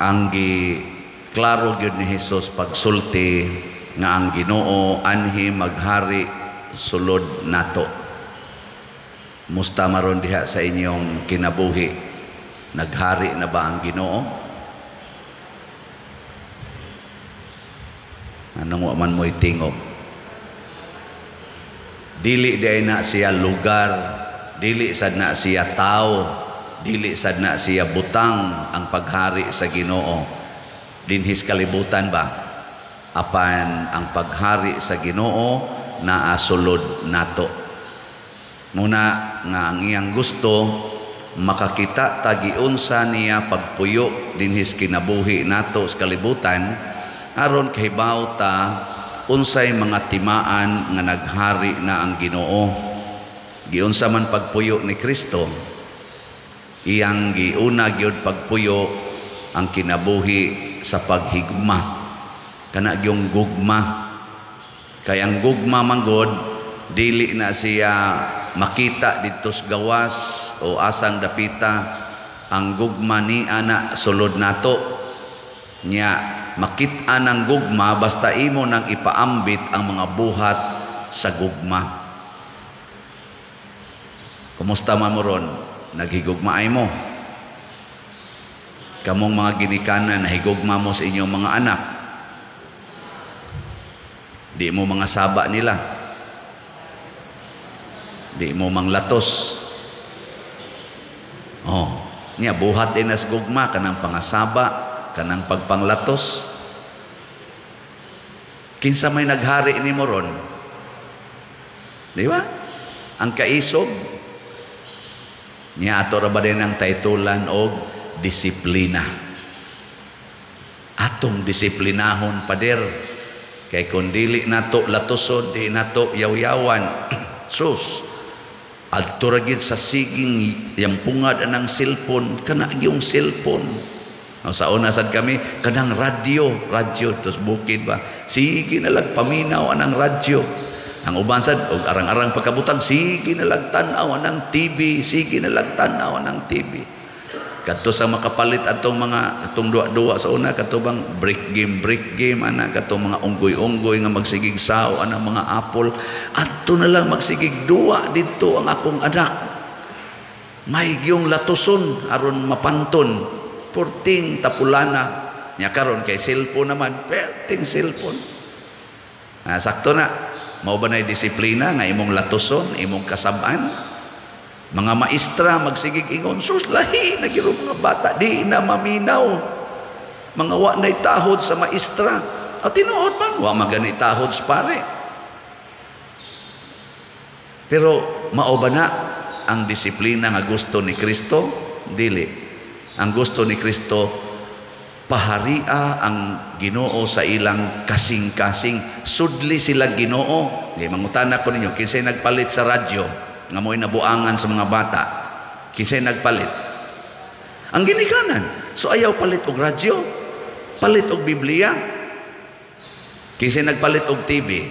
ang gi klaro gyud ni Hesus pagsulti nga ang Ginoo anhi maghari sulod nato. Musta maron diha sa inyong kinabuhi? Naghari na ba ang Ginoo? Anong wa man mo'y tingog? Dili day na siya lugar, dili sad na siya tao, dili sad na siya butang ang paghari sa Ginoo. Dinhis kalibutan ba? Apan ang paghari sa Ginoo naa sulod nato. Muna nga ang iyang gusto makakita tagiunsa niya pagpuyo dinhis kinabuhi nato sa kalibutan aron kahibaw ta unsay mga timaan nga naghari na ang Ginoo giunsa man pagpuyo ni Kristo iyang giuna gyud pagpuyo ang kinabuhi sa paghigugma kana gyung gugma. Kay ang gugma manggod dili na siya makita dito sa gawas o asang dapita. Ang gugma ni ana sulod nato. Nya makita ng gugma basta imo nang ipaambit ang mga buhat sa gugma. Kumusta man ron naghigugmaay mo. Kamong mga ginikanan nahigugma mo sa inyong mga anak. Di mo mga saba nila. Di mo manglatos oh niya buhat din as gugma kanang pangasaba kanang pagpanglatos. Kinsa may naghari ni mo ron? Di ba? Ang kaisog niya ato ra ba din ang titulan og disiplina? Atong disiplinahon pader. Kay kung dili nato latosod di nato yaw-yawan. Sus ragid sa siging yang pungad anang cellphone kana yung cellphone. No, sa una sad kami kanang radyo radyo tos bukid ba? Sige na lang paminaw anang radyo ang uban sad og arang-arang pagkabutang sige na lang tan-aw anang TV sige na lang tan-aw anang TV kadto sa makapalit atong mga atong duwa-duwa sa una katubang break game break game ana katong mga unggoy-unggoy nga magsigig sao ana mga apple. Adto na lang magsigig duwa dito ang akong anak. May giyong latuson aron mapanton. Porting tapulana. Nya karon kay cellphone naman. Perting cellphone. Ah, sakto na mao ba nay disiplina nga imong latuson imong kasab-an mga maestra magsigig ingon, sus lahi na giro mga bata, di na maminaw. Mga wa na tahod sa maestra. At tinuod man, wa magani tahod sa pare. Pero mao ba na ang disiplina nga gusto ni Kristo? Dili. Ang gusto ni Kristo paharia ang Ginoo sa ilang kasing-kasing. Sudli sila Ginoo. Di mangutana ko ninyo, kinsay nagpalit sa radyo nga mo'y nabuangan sa mga bata. Kinsay nagpalit? Ang ginikanan. So ayaw palit og radyo, palit og Biblia. Kinsay nagpalit og TV.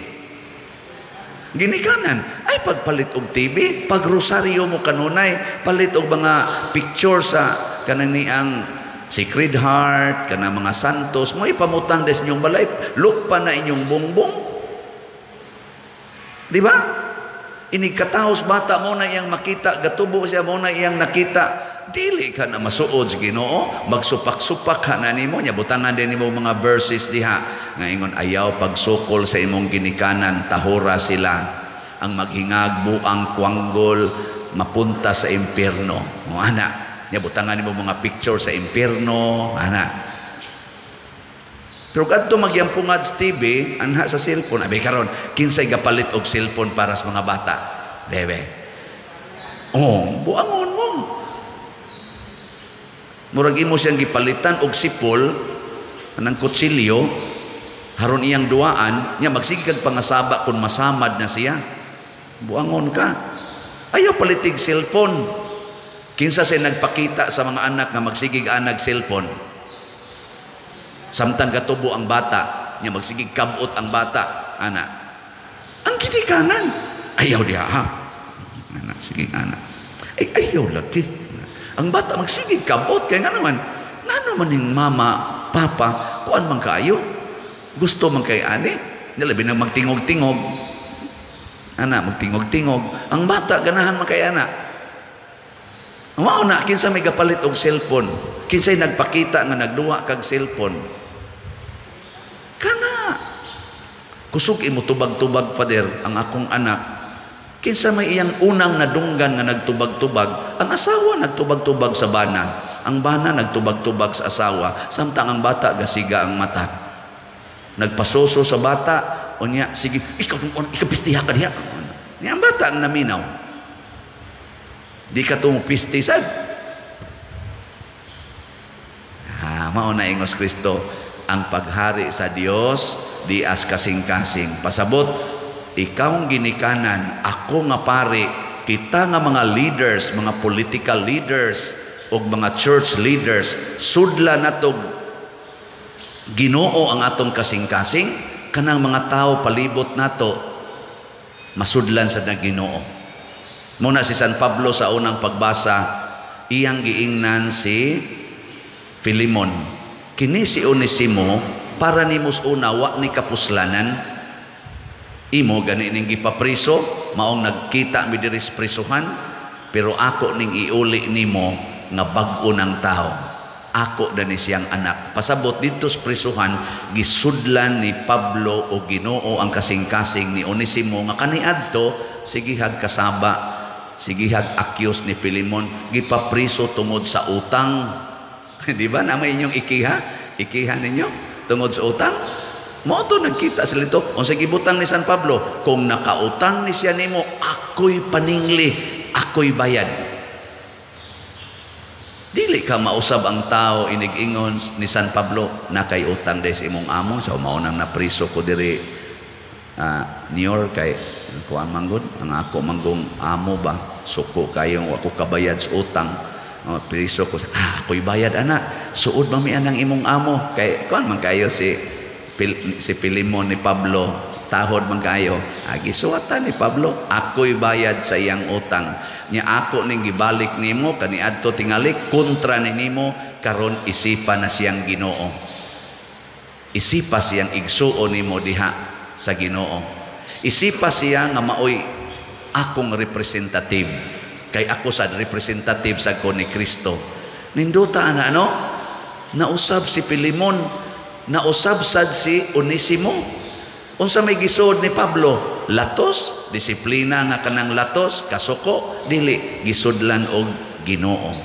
Ginikanan. Ay pagpalit og TV, pag rosaryo mo kanunay, palit og mga picture sa kanani ang Sacred Heart, kana mga santos, mo ipamutang des inyong balay, look pa na inyong bongbong. Di ba? Ini katahos bata mo na iyang makita, gatubo siya mo na iyang nakita. Dili ka na masuod sa Ginoo, magsupak-supak ka na nimo nya butangan din nimo mga verses diha nga ingon ayaw pagsukol sa imong ginikanan tahura sila ang maghingagbo ang kuanggol mapunta sa impierno. Mo ana, nya butangan nimo mga picture sa impierno, ana. Pero kadto magyampungad sa TV, anha sa cellphone, abi karon kinsay gapalit og cellphone para sa mga bata. Bebe. Oh, buangon mo. Murag imo siyang gipalitan og sipol anang kutsilyo haron iyang duaan nya magsige kag pangasaba kun masamad na siya. Buangon ka. Ayaw palitig cellphone. Kinsa say nagpakita sa mga anak nga magsigig anag cellphone. Samtang katubo ang bata, niya magsigig kabot ang bata, ana. Ang kinikanan, ayaw diha ha. Ana, sige ana. Ay ayaw lagi. Ang bata magsigig kabot kay nga naman Ngano man ning mama, papa, kuan man kayo? Gusto man kay ani? Nilabi na magtingog-tingog. Ana, magtingog-tingog. Ang bata, ganahan man kay ana. Mao na, kinsa may kapalit og cellphone. Kinsay nagpakita nga nagduwa kag cellphone. Kana. Kusog imo tubag-tubag, Father, ang akong anak. Kinsa may iyang unang nadunggan nga nagtubag-tubag, ang asawa nagtubag-tubag sa bana. Ang bana nagtubag-tubag sa asawa, samtang ang bata gasiga ang mata. Nagpasoso sa bata, o niya, sige, ikaw, ikapistiha ka niya. Niya ang bata ang naminaw. Di ka tumupistisag. Ha, mao na ingos Kristo ang paghari sa Dios di as kasing-kasing. Pasabot, ikaw ginikanan, ako nga pare, kita nga mga leaders, mga political leaders, o mga church leaders, sudla natog ginoo ang atong kasing-kasing, kanang mga tao palibot nato, masudlan sa ginoo. Muna si San Pablo sa unang pagbasa, iyang giingnan si Filimon. Kini si Onesimo, para nimos unawa ni kapuslanan, Imo gani ning gipapriso, maong nagkita mi diri prisuhan, pero ako ning iuli nimo nga bag-o ng tao. Ako dani siyang anak. Pasabot dito sa prisuhan, gisudlan ni Pablo o Ginoo ang kasing-kasing ni Onesimo nga kaniadto sigihag kasaba, sigihag akyos ni Pilimon, gipapriso tungod sa utang. Di ba? Nama inyong ikiha? Ikiha ninyo? Tungod sa utang? Mo to nagkita sila ito. O sa gibutang ni San Pablo, kung nakautang ni siya nimo, ako'y paningli, ako'y bayad. Dili ka mausab ang tao inig-ingon ni San Pablo na kay utang des imong amo sa so, maunang na priso ko diri uh, New York kay kuan manggod ang ako manggong amo ba? Suko kayong ako kabayad sa utang. Uh, priso ko ah ako'y bayad ana. Suod ba mi anang imong amo? Kay kuan man kayo si Pil, si Pilimon ni Pablo tahod man kayo. Agi suwatan ni Pablo ako'y bayad sa iyang utang. Nya ako ning gibalik nimo kani adto tingali kontra ni nimo karon isipa na siyang Ginoo. Isipa siyang igsuo nimo diha sa Ginoo isipa siya nga maoy akong representative. Kay ako sad representative sa ko ni Kristo. Ninduta ana ano? Nausab si Pilimon. Nausab sad si Onesimo. Unsa may gisod ni Pablo? Latos, disiplina nga kanang latos, kasuko, dili. Gisudlan og Ginoo.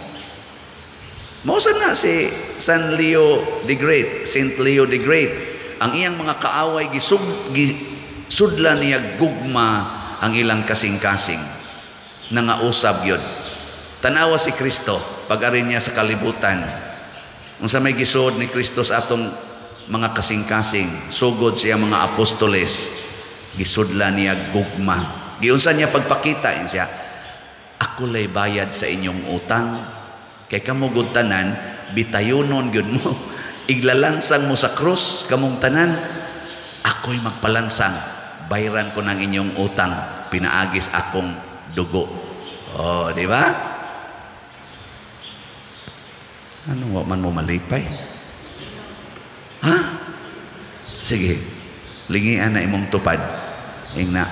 Mausa na si San Leo the Great, Saint Leo the Great. Ang iyang mga kaaway gisug gisudlan niya gugma ang ilang kasing-kasing. Nangausab yun. Tanawa si Kristo pag-ari niya sa kalibutan. Unsa may gisod ni Kristo sa atong mga kasing-kasing, sugod siya mga apostoles, gisudla niya gugma. Giunsa niya pagpakita siya, ako lay bayad sa inyong utang. Kay kamugod tanan, bitayonon yun mo. Iglalansang mo sa krus, kamong tanan, ako'y magpalansang. Bayran ko ng inyong utang. Pinaagis akong dugo. Oh, di ba? Ano man mo malipay? Ha? Sige. Lingian na imong tupad. Ing na,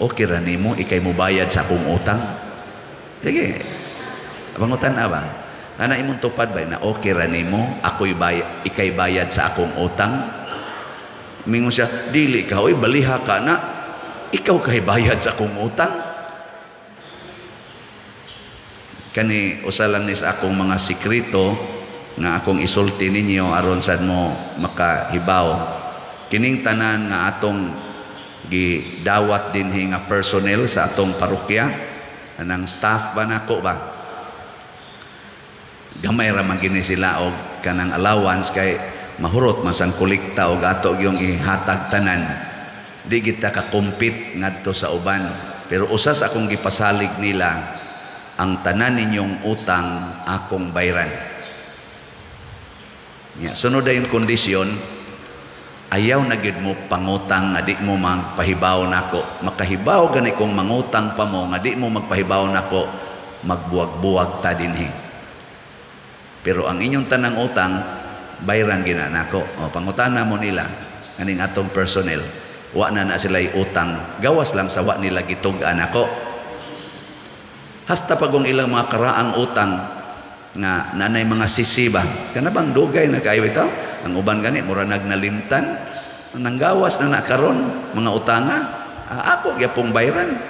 okay ra nimo ikay mo bayad sa akong utang. Sige. Pangutan na ba? Ana imong tupad ba na okay ra nimo ako'y bayad, ikay bayad sa akong utang? Mingon siya, dili ka, oy baliha ka na. Ikaw kay bayad sa akong utang? Kani usalan ni sa akong mga sikreto nga akong isulti ninyo aron sad mo makahibaw kining tanan nga atong gidawat dinhi nga personnel sa atong parokya anang staff ba nako ba gamay ra man gini sila og kanang allowance kay mahurot man sang kolekta og ato yung ihatag tanan di kita ka compete ngadto sa uban pero usas akong gipasalig nila ang tanan ninyong utang akong bayran Ya, sunod na yung kondisyon, ayaw na gid mo pangutang nga di mo magpahibaw nako. Makahibaw gani kung mangutang pa mo nga di mo magpahibaw nako, magbuwag-buwag ta dinhi. Pero ang inyong tanang utang, bayran gina nako. O pangutana mo nila kaning atong personnel. Wa na na sila utang. Gawas lang sa wa nila gitugan nako. Hasta pagong ilang mga karaang utang nga nanay mga sisiba. Kana bang dugay na kayo ito? Ang uban gani mura nagnalimtan. Nanggawas na nakaron mga utanga. Ah, ako gyapong bayran.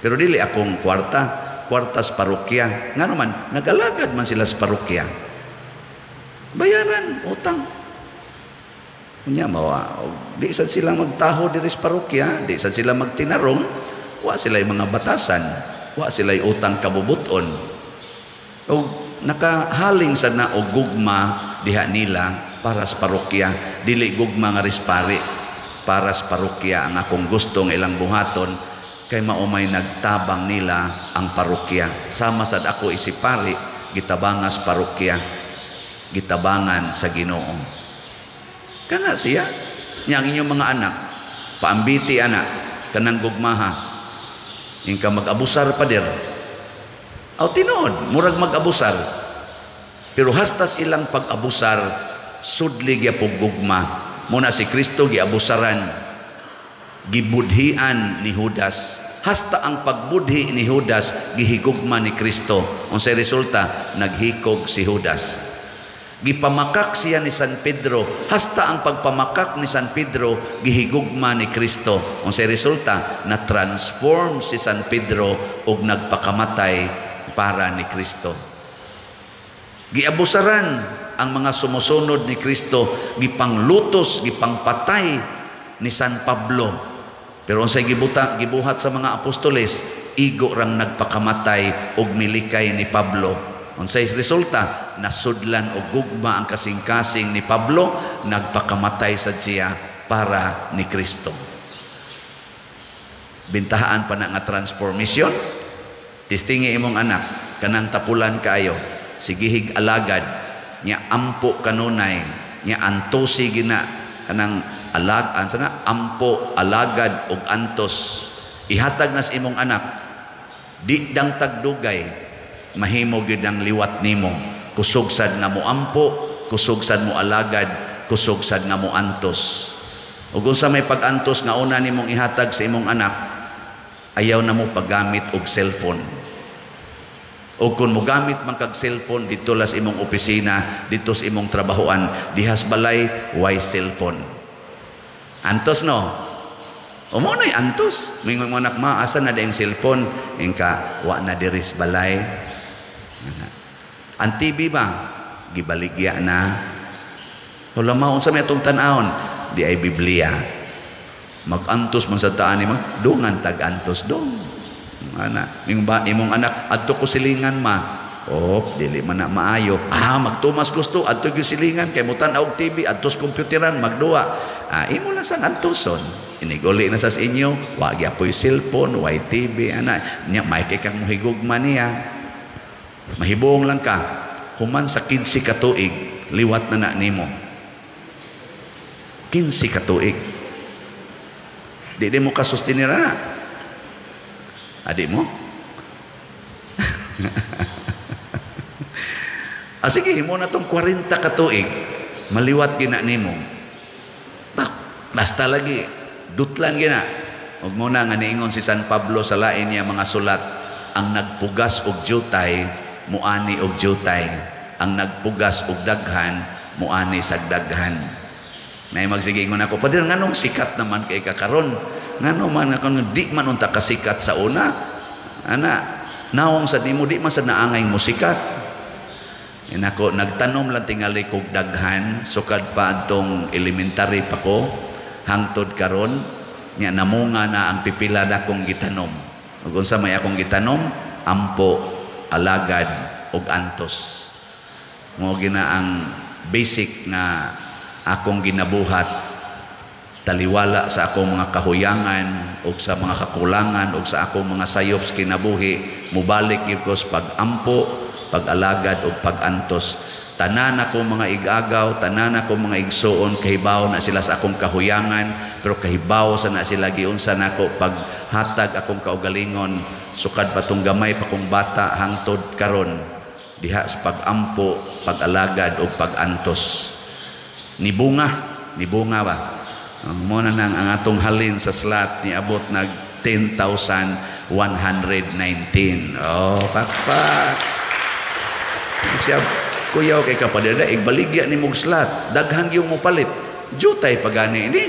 Pero dili akong kwarta kwartas parokya. Nga naman, nagalagad man sila sa parokya. Bayaran, utang. Kunya, mawa, di sad sila magtaho diri sa parokya, di sad sila magtinarong, wa sila mga batasan, wa sila utang kabubuton. O nakahaling sa na o gugma diha nila para sa parokya, dili gugma nga rispari para sa parokya ang akong gustong ilang buhaton kay maumay nagtabang nila ang parokya. Sama sad ako isipari, gitabangas parokya, gitabangan sa ginoo. Kana siya, niya ang inyong mga anak, paambiti anak, kanang gugmaha, yung ka mag-abusar pa dir. Aw tinuod, murag mag-abusar. Pero hastas ilang pag-abusar, sudli gyapon gugma. Muna si Kristo giabusaran gibudhian ni Judas hasta ang pagbudhi ni Judas gihigugma ni Kristo unsay resulta naghikog si Judas gipamakak siya ni San Pedro. Hasta ang pagpamakak ni San Pedro gihigugma ni Kristo. Unsay resulta na transform si San Pedro ug nagpakamatay para ni Kristo. Giabusaran ang mga sumusunod ni Kristo gipanglutos gipangpatay ni San Pablo. Pero unsay gibuta gibuhat sa mga apostoles, igo rang nagpakamatay og milikay ni Pablo. Unsay resulta, nasudlan og gugma ang kasing-kasing ni Pablo, nagpakamatay sad siya para ni Kristo. Bintahaan pa na nga transformation. Tistingi imong anak, kanang tapulan kaayo, sigihig alagad, nya ampo kanunay, nya antosi gina kanang alag an sana ampo alagad og antos ihatag nas imong anak di dang tagdugay mahimo gyud ang liwat nimo kusog sad nga mo ampo kusog sad mo alagad kusog sad nga mo antos ug unsa may pagantos nga una nimong ihatag sa imong anak ayaw na mo paggamit og cellphone o kung mo gamit man kag cellphone dito las imong opisina dito sa imong trabahoan dihas balay why cellphone Antos no. O mo na antos. Mingong anak ma, asa na dayang cellphone? Ingka, wa na diris balay. Ang TV ba? Gibaligya na. Wala maon sa may itong tanahon. Di ay Biblia. Mag-antos man sa taan ma. Dungan tag-antos dong. Ana, imong ba imong anak adto ko silingan ma. Oh, dili man na maayo. Ah, magtumas gusto adto silingan kay mutan og TV adtos kompyuteran magduwa. Ah, imo lang sang antuson. Iniguli na sa inyo, wa gyapon cellphone, wa TV ana. Nya may kay kang muhigugma niya. Mahibong lang ka. Human sa 15 ka tuig, liwat na na nimo. 15 ka tuig. Di di mo kasustinira na. Adi mo? ah, sige, mo na tong 40 ka tuig, maliwat gina nimo. Basta lagi, dutlan gina. Huwag mo na nga niingon si San Pablo sa lain niya mga sulat, ang nagpugas og jutay, muani og jutay. Ang nagpugas og daghan, muani sa daghan. May magsigingon ako, padir nganong sikat naman kay kakaron. Ngano man nga kung di man unta kasikat sa una. Ana, nawong sa nimo di man sa naangay mo sikat. Yan nagtanom lang tingali kog daghan, sukad pa atong elementary pa ko, hangtod karon nya namunga na ang pipila na kong gitanom ug unsa may akong gitanom ampo alagad ug antos. Mo gina ang basic nga akong ginabuhat taliwala sa akong mga kahuyangan ug sa mga kakulangan ug sa akong mga sayops kinabuhi mubalik gyud ko sa pag-ampo pag-alagad ug pag-antos. Tanan ako mga igagaw, tanan ako mga igsuon, kahibaw na sila sa akong kahuyangan, pero kahibaw sa na sila giunsa nako paghatag akong kaugalingon, sukad patong gamay pa kong bata hangtod karon diha sa pagampo, pag-alagad o pag-antos. Ni bunga, ni bunga ba? Ang mo na nang ang atong halin sa slot ni abot nag 10,119. Oh, pakpak. Siya, kuyaw kay kapadada, igbaligya ni mong slot. Daghan yung mo palit. Jutay pagani ini.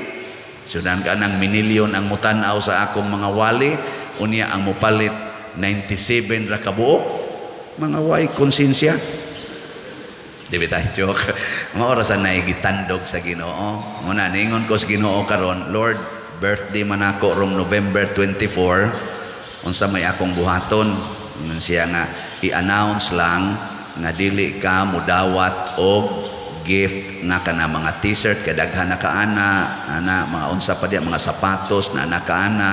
Sudan ka ng minilyon ang mutanaw sa akong mga wali. Unya ang mupalit 97 ra kabuok mga way konsensya. Di ba joke? Mga orasan na gitandog sa ginoo. Muna, ningon ko sa ginoo karon Lord, birthday man ako rong November 24. Unsa may akong buhaton. Siya nga, i-announce lang nga dili ka mudawat og gift nga kana mga t-shirt kadaghan na kaana ana mga unsa pa diya mga sapatos na ana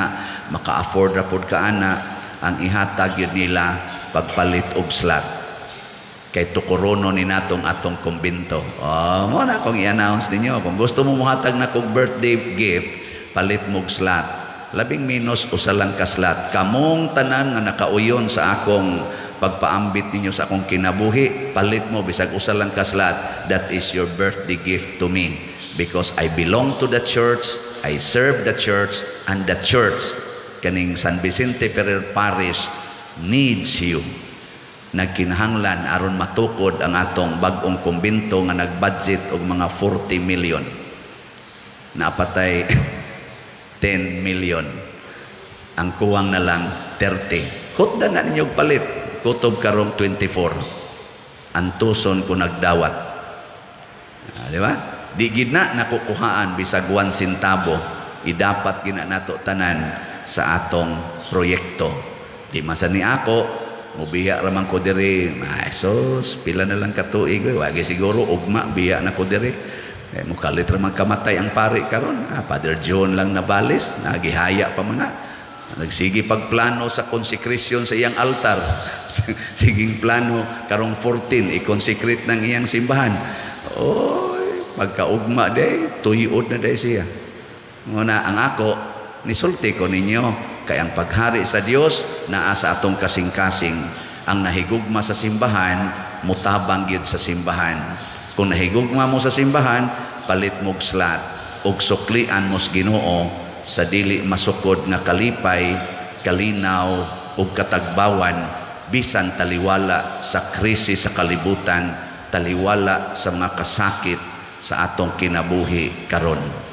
maka-afford ra pud kaana ang ihatag yun nila pagpalit og slot kay tukorono ni natong atong kumbinto. Oh, mo na akong i-announce ninyo kung gusto mo muhatag na kog birthday gift, palit mo og slot. Labing minus usa lang ka slot. Kamong tanan nga nakauyon sa akong pagpaambit ninyo sa akong kinabuhi, palit mo bisag usa lang ka slot. That is your birthday gift to me. Because I belong to the church, I serve the church, and the church kaning San Vicente Ferrer Parish needs you. Nagkinahanglan aron matukod ang atong bag-ong kumbinto nga nag-budget og mga 40 million. Napatay 10 million. Ang kuwang na lang 30 hutda na ninyo palit kutob karong 24 antuson ko nagdawat ah, di ba di gid na nakukuhaan bisag 1 centavo idapat gina nato tanan sa atong proyekto di masan ni ako Mubiya raman ko diri, maesos, pila na lang katuig, wagi siguro ugma biya na ko diri. Eh, mukalit raman kamatay ang pari karon. Ah, Father John lang nabalis, nagihaya pa man na. Nagsigi pagplano sa konsekresyon sa iyang altar. Siging plano karong 14 i-consecrate ng iyang simbahan. Oy, pagkaugma day, tuyod na day siya. Muna ang ako, nisulti ko ninyo, kay ang paghari sa Dios naa sa atong kasing-kasing ang nahigugma sa simbahan mutabang gyud sa simbahan kung nahigugma mo sa simbahan palit mo slot ug suklian mo sa Ginoo sa dili masukod nga kalipay kalinaw ug katagbawan bisan taliwala sa krisis sa kalibutan taliwala sa mga kasakit sa atong kinabuhi karon